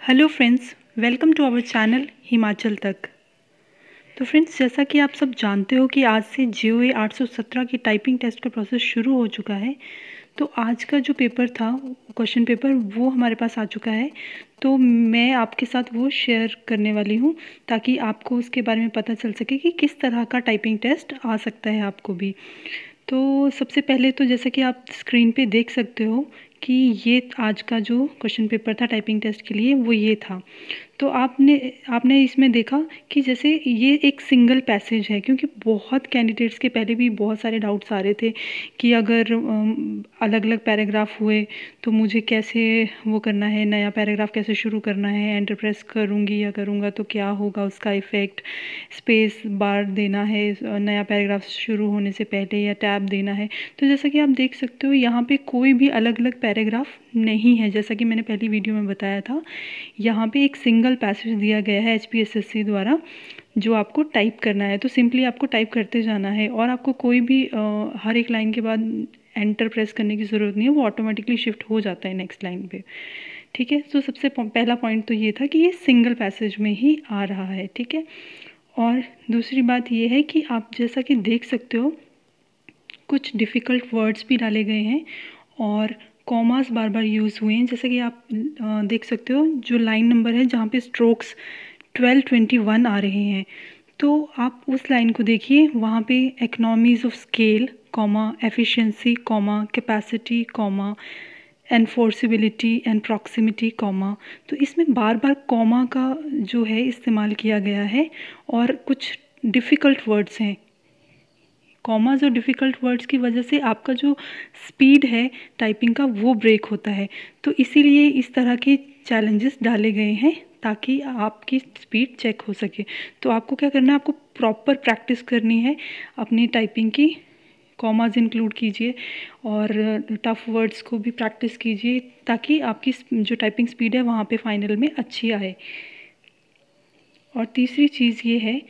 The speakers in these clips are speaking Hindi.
Hello friends welcome to our channel Himachal तक तो फ्रेंड्स जैसा कि आप सब जानते हो कि आज से जियो ए आठ की टाइपिंग टेस्ट का प्रोसेस शुरू हो चुका है तो आज का जो पेपर था क्वेश्चन पेपर वो हमारे पास आ चुका है। तो मैं आपके साथ वो शेयर करने वाली हूँ, ताकि आपको उसके बारे में पता चल सके कि किस तरह का टाइपिंग टेस्ट आ सकता है आपको भी। तो सबसे पहले तो जैसा कि आप स्क्रीन पे देख सकते हो कि ये आज का जो क्वेश्चन पेपर था टाइपिंग टेस्ट के लिए, वो ये था। तो आपने आपने इसमें देखा कि जैसे ये एक सिंगल पैसेज है, क्योंकि बहुत कैंडिडेट्स के पहले भी बहुत सारे डाउट्स आ रहे थे कि अगर अलग अलग पैराग्राफ हुए तो मुझे कैसे वो करना है, नया पैराग्राफ कैसे शुरू करना है एंटर प्रेस करूँगी या करूँगा तो क्या होगा, उसका इफ़ेक्ट स्पेस बार देना है, नया पैराग्राफ शुरू होने से पहले या टैब देना है। तो जैसा कि आप देख सकते हो, यहाँ पे कोई भी अलग अलग पैराग्राफ नहीं है। जैसा कि मैंने पहली वीडियो में बताया था यहाँ पे एक सिंगल पैसेज दिया गया है एच द्वारा जो आपको टाइप करना है। तो सिंपली आपको टाइप करते जाना है और आपको कोई भी आ, हर एक लाइन के बाद एंटर प्रेस करने की ज़रूरत नहीं है। वो ऑटोमेटिकली शिफ्ट हो जाता है नेक्स्ट लाइन पे। ठीक है? तो सबसे पहला पॉइंट तो ये था कि ये सिंगल पैसेज में ही आ रहा है। ठीक है? और दूसरी बात ये है कि आप जैसा कि देख सकते हो कुछ डिफ़िकल्ट वर्ड्स भी डाले गए हैं और कॉमास बार बार यूज़ हुए हैं। जैसे कि आप देख सकते हो, जो लाइन नंबर है, जहाँ पे स्ट्रोक्स ट्वेल्व ट्वेंटी वन आ रहे हैं। तो आप उस लाइन को देखिए, वहाँ पे economies of scale comma efficiency comma capacity comma enforceability and proximity comma तो इसमें बार बार कॉमा का जो है इस्तेमाल किया गया है और कुछ डिफ़िकल्ट वर्ड्स हैं। कॉमाज और डिफ़िकल्ट वर्ड्स की वजह से आपका जो स्पीड है टाइपिंग का वो ब्रेक होता है। तो इसीलिए इस तरह के चैलेंजेस डाले गए हैं ताकि आपकी स्पीड चेक हो सके। तो आपको क्या करना है, आपको प्रॉपर प्रैक्टिस करनी है। अपनी टाइपिंग की कॉमाज इंक्लूड कीजिए और टफ़ वर्ड्स को भी प्रैक्टिस कीजिए ताकि आपकी जो टाइपिंग स्पीड है वहाँ पे फाइनल में अच्छी आए। और तीसरी चीज़ ये है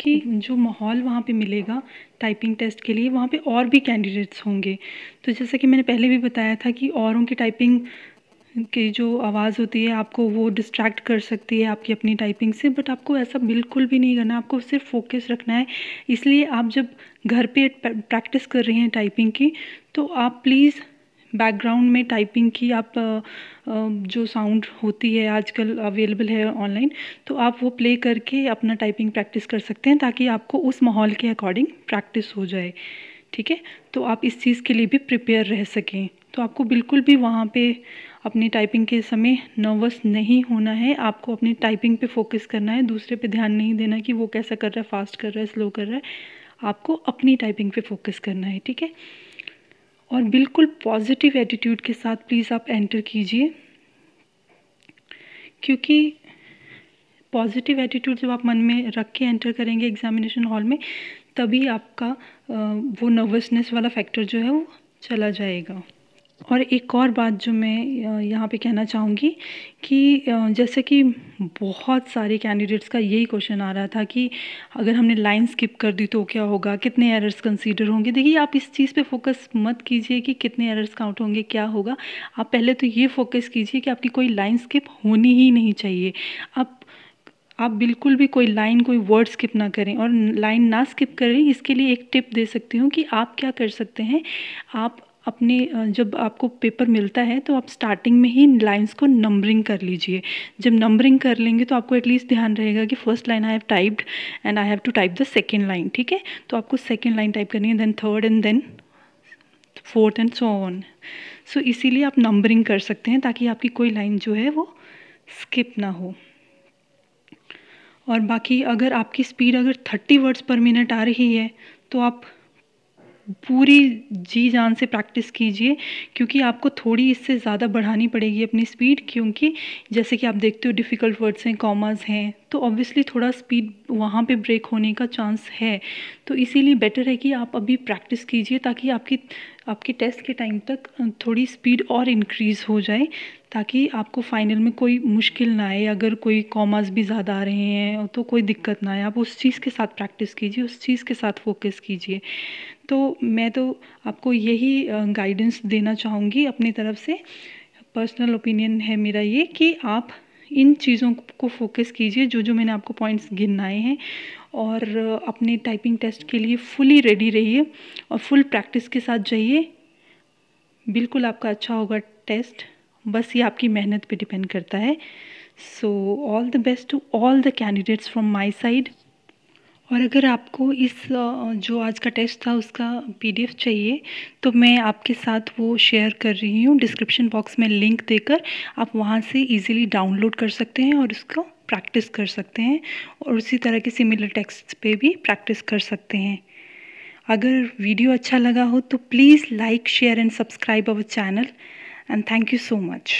कि जो माहौल वहाँ पे मिलेगा टाइपिंग टेस्ट के लिए वहाँ पे और भी कैंडिडेट्स होंगे। तो जैसा कि मैंने पहले भी बताया था कि औरों की टाइपिंग की जो आवाज़ होती है आपको वो डिस्ट्रैक्ट कर सकती है आपकी अपनी टाइपिंग से बट आपको ऐसा बिल्कुल भी नहीं करना। आपको सिर्फ़ फोकस रखना है। इसलिए आप जब घर पे प्रैक्टिस कर रहे हैं टाइपिंग की तो आप प्लीज़ बैकग्राउंड में टाइपिंग की आप जो साउंड होती है, आजकल अवेलेबल है ऑनलाइन तो आप वो प्ले करके अपना टाइपिंग प्रैक्टिस कर सकते हैं ताकि आपको उस माहौल के अकॉर्डिंग प्रैक्टिस हो जाए। ठीक है? तो आप इस चीज़ के लिए भी प्रिपेयर रह सकें। तो आपको बिल्कुल भी वहाँ पे अपनी टाइपिंग के समय नर्वस नहीं होना है। आपको अपनी टाइपिंग पे फोकस करना है। दूसरे पे ध्यान नहीं देना कि वो कैसा कर रहा है फास्ट कर रहा है स्लो कर रहा है। आपको अपनी टाइपिंग पे फोकस करना है। ठीक है? और बिल्कुल पॉजिटिव एटीट्यूड के साथ प्लीज़ आप एंटर कीजिए। क्योंकि पॉजिटिव एटीट्यूड जब आप मन में रख के एंटर करेंगे एग्जामिनेशन हॉल में, तभी आपका वो नर्वसनेस वाला फैक्टर जो है वो चला जाएगा। और एक और बात जो मैं यहाँ पे कहना चाहूँगी कि जैसे कि बहुत सारे कैंडिडेट्स का यही क्वेश्चन आ रहा था कि अगर हमने लाइन स्किप कर दी तो क्या होगा? कितने एरर्स कंसीडर होंगे? देखिए, आप इस चीज़ पे फोकस मत कीजिए कि कितने एरर्स काउंट होंगे, क्या होगा। आप पहले तो ये फोकस कीजिए कि आपकी कोई लाइन स्किप होनी ही नहीं चाहिए। आप आप बिल्कुल भी कोई लाइन कोई वर्ड स्किप ना करें और लाइन ना स्किप करें, इसके लिए एक टिप दे सकती हूँ कि आप क्या कर सकते हैं। आप अपने जब आपको पेपर मिलता है तो आप स्टार्टिंग में ही लाइंस को नंबरिंग कर लीजिए। जब नंबरिंग कर लेंगे तो आपको एटलीस्ट ध्यान रहेगा कि first line I have typed and I have to type the second line ठीक है? तो आपको सेकेंड लाइन टाइप करनी है then third and then fourth and so on so इसीलिए आप नंबरिंग कर सकते हैं, ताकि आपकी कोई लाइन जो है, वो स्किप ना हो। और बाकी अगर आपकी स्पीड अगर थर्टी वर्ड्स पर मिनट आ रही है तो आप पूरी जी जान से प्रैक्टिस कीजिए, क्योंकि आपको थोड़ी इससे ज़्यादा बढ़ानी पड़ेगी अपनी स्पीड, क्योंकि जैसे कि आप देखते हो डिफ़िकल्ट वर्ड्स हैं कॉमर्स हैं तो ऑब्वियसली थोड़ा स्पीड वहाँ पे ब्रेक होने का चांस है। तो इसीलिए बेटर है कि आप अभी प्रैक्टिस कीजिए, ताकि आपकी, आपके टेस्ट के टाइम तक थोड़ी स्पीड और इंक्रीज़ हो जाए, ताकि आपको फाइनल में कोई मुश्किल ना आए। अगर कोई कॉमर्स भी ज़्यादा आ रहे हैं तो कोई दिक्कत ना आए। आप उस चीज़ के साथ प्रैक्टिस कीजिए, उस चीज़ के साथ फोकस कीजिए। तो मैं तो आपको यही गाइडेंस देना चाहूँगी अपनी तरफ़ से। पर्सनल ओपिनियन है मेरा ये कि आप इन चीज़ों को फोकस कीजिए जो जो मैंने आपको पॉइंट्स गिनाए हैं और अपने टाइपिंग टेस्ट के लिए फुली रेडी रहिए और फुल प्रैक्टिस के साथ जाइए। बिल्कुल आपका अच्छा होगा टेस्ट बस ये आपकी मेहनत पे डिपेंड करता है। So all the best to all the candidates from my side और अगर आपको इस जो आज का टेस्ट था उसका पीडीएफ चाहिए तो मैं आपके साथ वो शेयर कर रही हूँ। डिस्क्रिप्शन बॉक्स में लिंक देकर आप वहाँ से इजीली डाउनलोड कर सकते हैं और उसको प्रैक्टिस कर सकते हैं और उसी तरह के सिमिलर टेक्स्ट पे भी प्रैक्टिस कर सकते हैं। अगर वीडियो अच्छा लगा हो तो please like, share and subscribe our channel. And thank you so much.